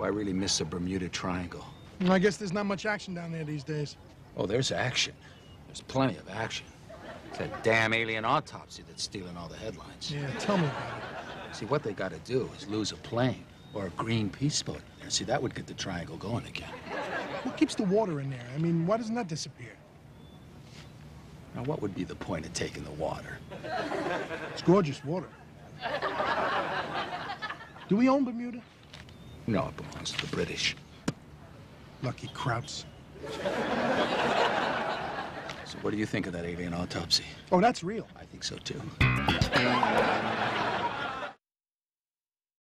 So I really miss the Bermuda Triangle. I guess there's not much action down there these days. Oh, there's action. There's plenty of action. It's that damn alien autopsy that's stealing all the headlines. Yeah, tell me about it. See, what they got to do is lose a plane or a Greenpeace boat. And see, that would get the triangle going again. What keeps the water in there? I mean, why doesn't that disappear? Now, what would be the point of taking the water? It's gorgeous water. Do we own Bermuda? No, it belongs to the British. Lucky Krauts. So what do you think of that alien autopsy? Oh, that's real. I think so, too.